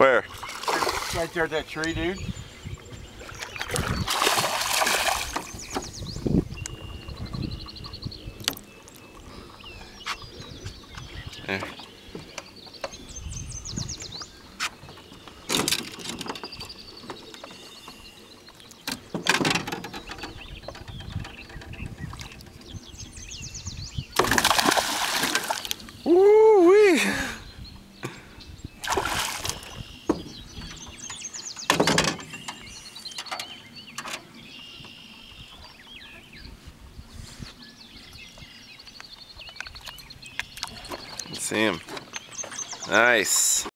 Where? Right there at that tree, dude. There. See him. Nice.